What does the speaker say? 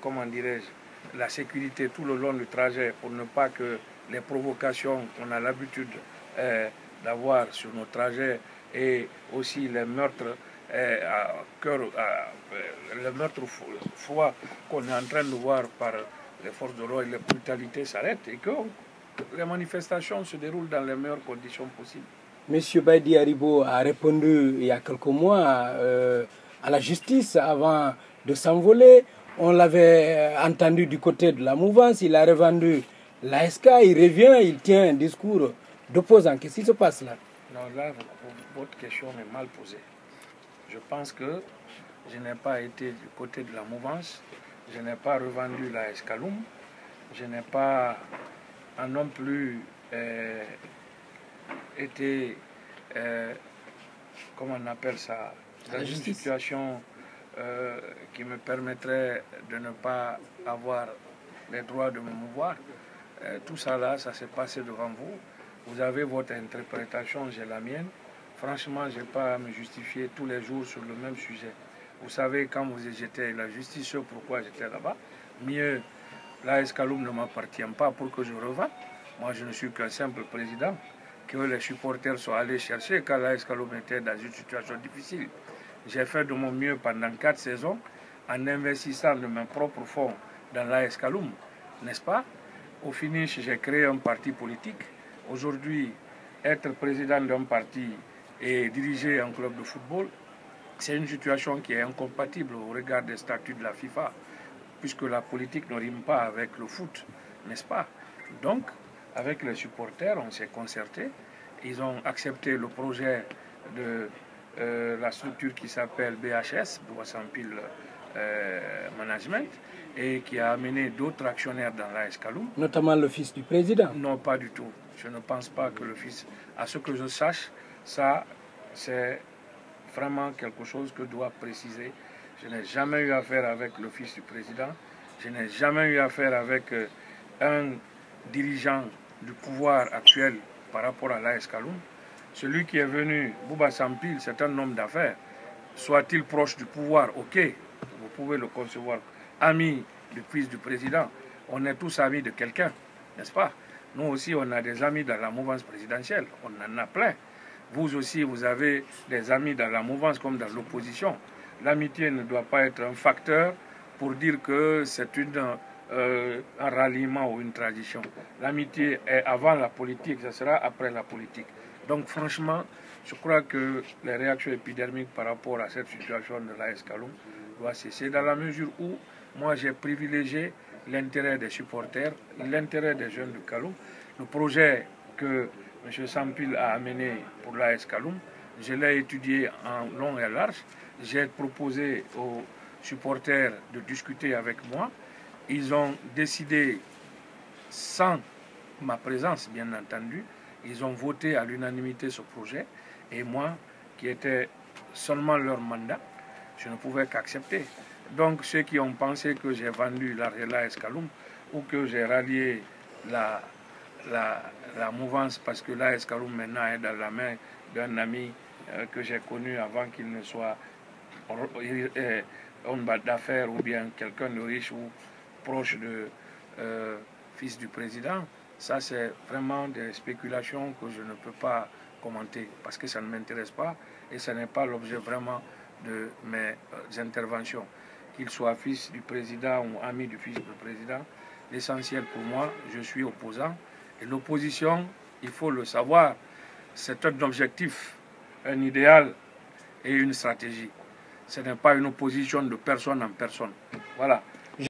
comment dirais-je, la sécurité tout le long du trajet pour ne pas que les provocations qu'on a l'habitude d'avoir sur nos trajets et aussi les meurtres à cœur, le meurtre qu'on est en train de voir par les forces de l'ordre et les brutalités s'arrêtent et que les manifestations se déroulent dans les meilleures conditions possibles. Monsieur Baidi Haribo a répondu il y a quelques mois euh, à la justice avant de s'envoler. On l'avait entendu du côté de la mouvance, il a revendu l'ASK, il revient, il tient un discours d'opposant. Qu'est-ce qui se passe là? Non, là, votre question est mal posée. Je pense que je n'ai pas été du côté de la mouvance, je n'ai pas revendu la escaloum, je n'ai pas non plus euh, été, euh, comment on appelle ça, dans une situation euh, qui me permettrait de ne pas avoir les droits de me mouvoir. tout ça là, ça s'est passé devant vous. Vous avez votre interprétation, j'ai la mienne. Franchement, je n'ai pas à me justifier tous les jours sur le même sujet. Vous savez, quand vous étiez la justice, pourquoi j'étais là-bas, mieux la escaloum ne m'appartient pas pour que je revende. Moi, je ne suis qu'un simple président que les supporters sont allés chercher quand la escaloum était dans une situation difficile. J'ai fait de mon mieux pendant quatre saisons en investissant de mes propres fonds dans la escaloum, n'est-ce pas? Au finish, j'ai créé un parti politique. Aujourd'hui, être président d'un parti et diriger un club de football, c'est une situation qui est incompatible au regard des statuts de la FIFA, puisque la politique ne rime pas avec le foot, n'est-ce pas? Donc, avec les supporters, on s'est concerté. Ils ont accepté le projet de la structure qui s'appelle BHS, Pile euh, Management, et qui a amené d'autres actionnaires dans la Escalou. Notamment le fils du président Non, pas du tout. Je ne pense pas que le fils. À ce que je sache, ça, c'est vraiment quelque chose que doit préciser. Je n'ai jamais eu affaire avec le fils du président. Je n'ai jamais eu affaire avec euh, un dirigeant du pouvoir actuel par rapport à l'AS Kaloum. Celui qui est venu, Bouba Sampil, c'est un homme d'affaires. Soit-il proche du pouvoir, ok, vous pouvez le concevoir. Ami du fils du président, on est tous amis de quelqu'un, n'est-ce pas? Nous aussi, on a des amis dans la mouvance présidentielle, on en a plein. Vous aussi, vous avez des amis dans la mouvance comme dans l'opposition. L'amitié ne doit pas être un facteur pour dire que c'est euh, un ralliement ou une tradition. L'amitié est avant la politique, ce sera après la politique. Donc franchement, je crois que les réactions épidermiques par rapport à cette situation de la Kaloum doivent cesser dans la mesure où moi j'ai privilégié l'intérêt des supporters, l'intérêt des jeunes de Kaloum. Le projet que M. Sampil a amené pour l'AS Kaloum. Je l'ai étudié en long et large. J'ai proposé aux supporters de discuter avec moi. Ils ont décidé, sans ma présence bien entendu, ils ont voté à l'unanimité ce projet. Et moi, qui était seulement leur mandat, je ne pouvais qu'accepter. Donc ceux qui ont pensé que j'ai vendu l'AS Kaloum ou que j'ai rallié la, mouvance parce que là, Escaroum maintenant est dans la main d'un ami euh, que j'ai connu avant qu'il ne soit euh, homme d'affaires ou bien quelqu'un de riche ou proche de euh, fils du président. Ça, c'est vraiment des spéculations que je ne peux pas commenter parce que ça ne m'intéresse pas et ce n'est pas l'objet vraiment de mes interventions. Qu'il soit fils du président ou ami du fils du président, l'essentiel pour moi, je suis opposant et l'opposition, il faut le savoir, c'est un objectif, un idéal et une stratégie. Ce n'est pas une opposition de personne en personne. Voilà.